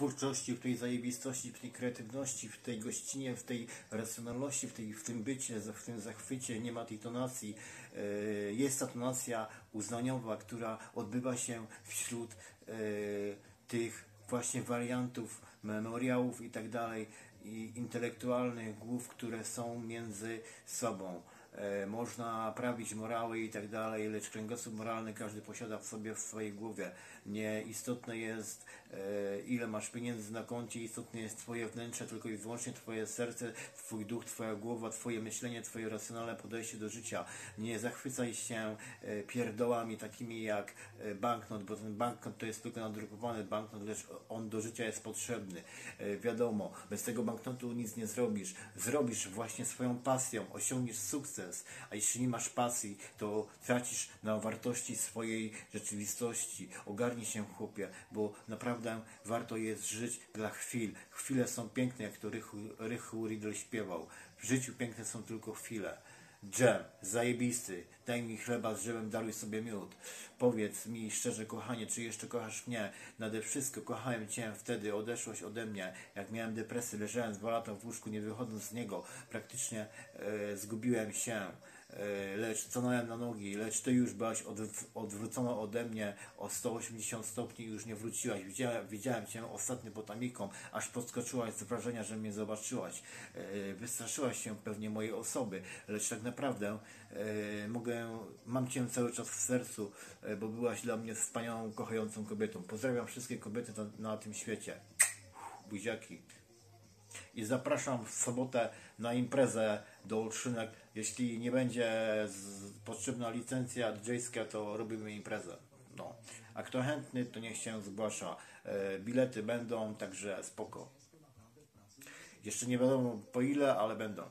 twórczości, w tej zajebistości, w tej kreatywności, w tej gościnie, w tej racjonalności, w, tej, w tym bycie, w tym zachwycie, nie ma tej tonacji. E, Jest ta tonacja uznaniowa, która odbywa się wśród e, tych właśnie wariantów, memoriałów i tak dalej, i intelektualnych głów, które są między sobą. E, Można prawić morały i tak dalej, lecz kręgosłup moralny każdy posiada w sobie w swojej głowie. Nieistotne jest, e, ile masz pieniędzy na koncie, istotne jest Twoje wnętrze, tylko i wyłącznie Twoje serce, Twój duch, Twoja głowa, Twoje myślenie, Twoje racjonalne podejście do życia. Nie zachwycaj się e, pierdołami takimi jak banknot, bo ten banknot to jest tylko nadrukowany banknot, lecz on do życia jest potrzebny. Wiadomo, bez tego banknotu nic nie zrobisz. Zrobisz właśnie swoją pasją, osiągniesz sukces, a jeśli nie masz pasji, to tracisz na wartości swojej rzeczywistości. Ogarnij się, chłopie, bo naprawdę warto jest żyć dla chwil. Chwile są piękne, jak to Rychu, Rychu Riddle śpiewał. W życiu piękne są tylko chwile. Dżem, zajebisty, daj mi chleba z drzewem, daruj sobie miód. Powiedz mi szczerze, kochanie, czy jeszcze kochasz mnie? Nade wszystko kochałem Cię wtedy, odeszłaś ode mnie. Jak miałem depresję, leżałem dwa lata w łóżku, nie wychodząc z niego. Praktycznie e, zgubiłem się. E, lecz stanąłem na nogi, lecz Ty już byłaś odw- odwrócona ode mnie o 180 stopni i już nie wróciłaś. Widziałem, widziałem Cię ostatnio pod Amiką, aż podskoczyłaś z wrażenia, że mnie zobaczyłaś. E, wystraszyłaś się pewnie mojej osoby, lecz tak naprawdę e, mogę, mam Cię cały czas w sercu, bo byłaś dla mnie wspaniałą, kochającą kobietą. Pozdrawiam wszystkie kobiety na, na tym świecie. Buziaki i zapraszam w sobotę na imprezę do Olszynek. Jeśli nie będzie potrzebna licencja DJ-ska, to robimy imprezę. No. A kto chętny, to niech się zgłasza. E, bilety będą, także spoko. Jeszcze nie wiadomo po ile, ale będą.